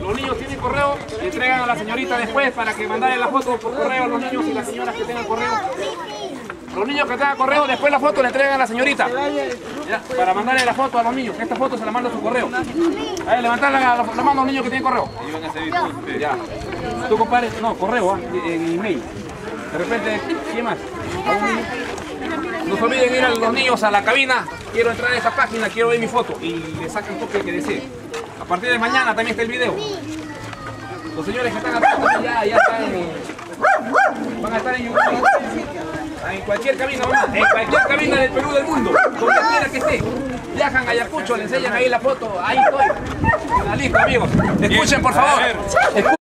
Los niños tienen correo y entregan a la señorita después para que mandarle la foto por correo a los niños y las señoras que tengan correo. Los niños que tengan correo, después la foto le entregan a la señorita. Ya, para mandarle la foto a los niños, que esta foto se la manda a su correo. A ver, levantar la, la, la mano a los niños que tienen correo. Ya. Tú compadre, no, correo, ah, en email. De repente, ¿quién más? No se olviden ir a los niños a la cabina. Quiero entrar a esa página, quiero ver mi foto. Y le sacan copia que desee. A partir de mañana también está el video. Los señores que están acá ya, ya están en, van a estar en YouTube. En cualquier cabina, mamá, en cualquier cabina del Perú del mundo, donde quiera que esté. Viajan a Ayacucho, le enseñan ahí la foto, ahí estoy. Ah, Listo, amigos. Escuchen, por favor.